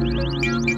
Música